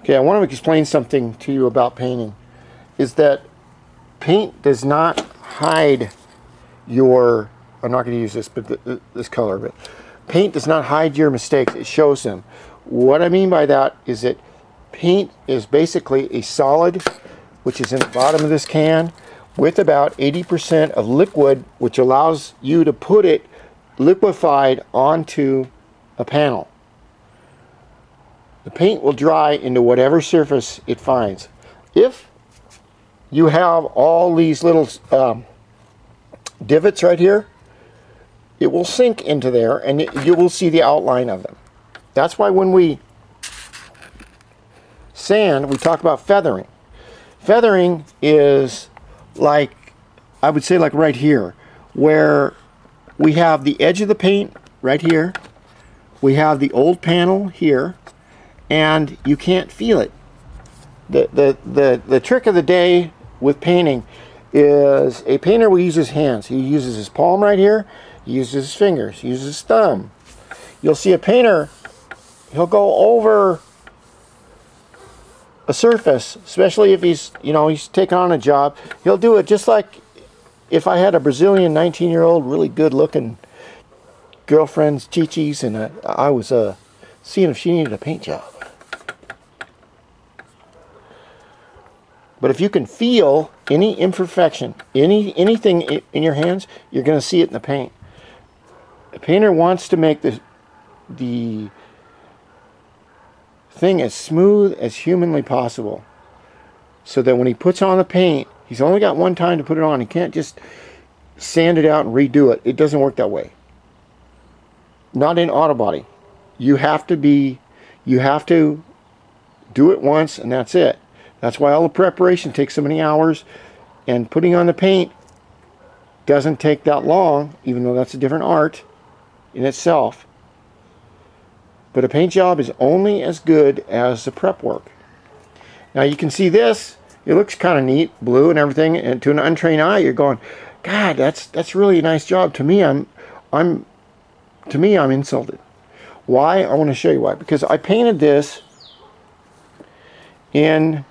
Okay, I want to explain something to you about painting. Is that paint does not hide your, I'm not going to use this, but the, this color, but paint does not hide your mistakes, it shows them. What I mean by that is that paint is basically a solid, which is in the bottom of this can, with about 80% of liquid, which allows you to put it liquefied onto a panel. The paint will dry into whatever surface it finds. If you have all these little um, divots right here, it will sink into there and it, you will see the outline of them. That's why when we sand, we talk about feathering. Feathering is like, I would say like right here, where we have the edge of the paint right here, we have the old panel here, and you can't feel it. The, the, the, the trick of the day with painting is a painter will use his hands. He uses his palm right here, he uses his fingers, he uses his thumb. You'll see a painter, he'll go over a surface, especially if he's, you know, he's taking on a job. He'll do it just like if I had a Brazilian 19-year-old, really good-looking girlfriend's chichis, and I, I was uh, seeing if she needed a paint job. But if you can feel any imperfection, any anything in your hands, you're going to see it in the paint. The painter wants to make the the thing as smooth as humanly possible, so that when he puts on the paint, he's only got one time to put it on. He can't just sand it out and redo it. It doesn't work that way. Not in auto body. You have to be, you have to do it once and that's it. That's why all the preparation takes so many hours and putting on the paint doesn't take that long, even though that's a different art in itself. But a paint job is only as good as the prep work. Now you can see this, it looks kind of neat, blue and everything, and to an untrained eye you're going, God, that's that's really a nice job. To me, I'm I'm to me I'm insulted. Why? I want to show you why. Because I painted this in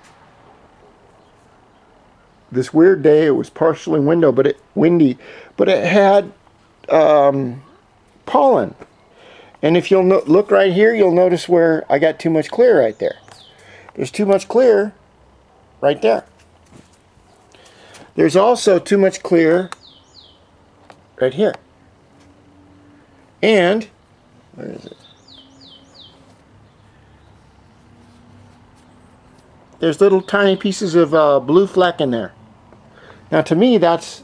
this weird day. It was partially window, but it windy, but it had um, pollen. And if you'll no look right here, you'll notice where I got too much clear right there. There's too much clear right there. There's also too much clear right here. And, where is it? There's little tiny pieces of uh, blue fleck in there. Now to me that's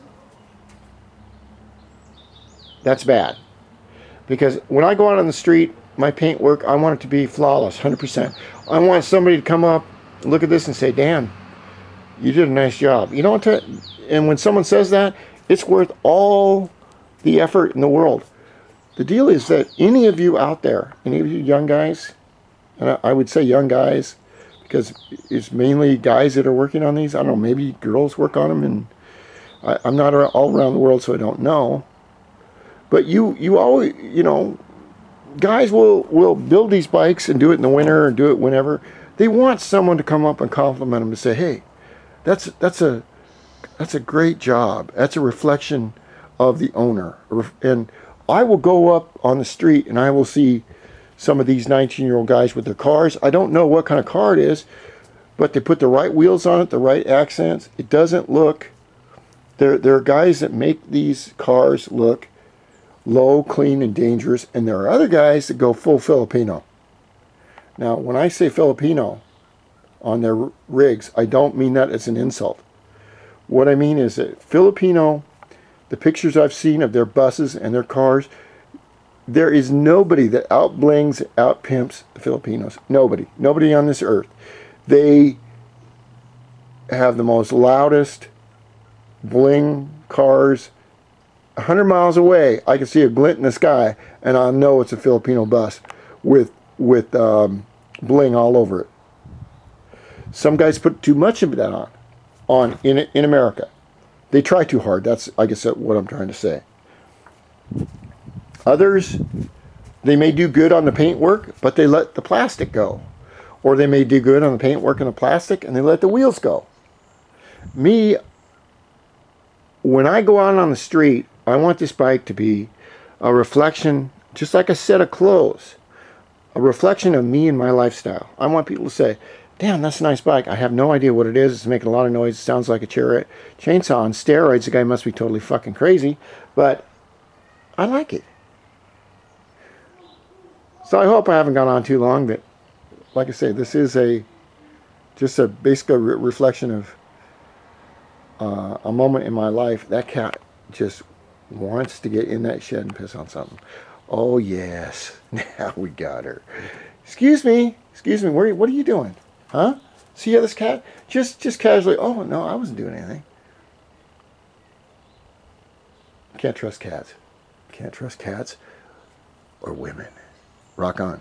that's bad. Because when I go out on the street, my paint work, I want it to be flawless, 100%. I want somebody to come up, look at this and say, Dan, you did a nice job. You know what? And when someone says that, it's worth all the effort in the world. The deal is that any of you out there, any of you young guys, and I would say young guys, because it's mainly guys that are working on these. I don't know, maybe girls work on them, and I, am not all around the world, so I don't know. But you, you always, you know, guys will will build these bikes and do it in the winter and do it whenever. They want someone to come up and compliment them and say, "Hey, that's that's a that's a great job. That's a reflection of the owner." And I will go up on the street and I will see some of these 19 year old guys with their cars. I don't know what kind of car it is, but they put the right wheels on it, the right accents. It doesn't look, there, there are guys that make these cars look low, clean, and dangerous, and there are other guys that go full Filipino. Now, when I say Filipino on their rigs, I don't mean that as an insult. What I mean is that Filipino, the pictures I've seen of their buses and their cars, there is nobody that outblings, outpimps the Filipinos. Nobody. Nobody on this earth. They have the most loudest bling cars. 100 miles away, I can see a glint in the sky, and I know it's a Filipino bus with with um, bling all over it. Some guys put too much of that on, on in in America. They try too hard. That's I guess what I'm trying to say. Others, they may do good on the paintwork, but they let the plastic go. Or they may do good on the paintwork and the plastic and they let the wheels go. Me, when I go out on the street, I want this bike to be a reflection, just like a set of clothes, a reflection of me and my lifestyle. I want people to say, damn, that's a nice bike. I have no idea what it is. It's making a lot of noise. It sounds like a chariot chainsaw on steroids. The guy must be totally fucking crazy, but I like it. So I hope I haven't gone on too long, but like I say, this is a just a basic re reflection of uh, a moment in my life. That cat just wants to get in that shed and piss on something. Oh yes, now we got her. Excuse me, excuse me. Where, what are you doing? Huh? See how this cat just just casually? Oh no, I wasn't doing anything. Can't trust cats. Can't trust cats or women. Rock on.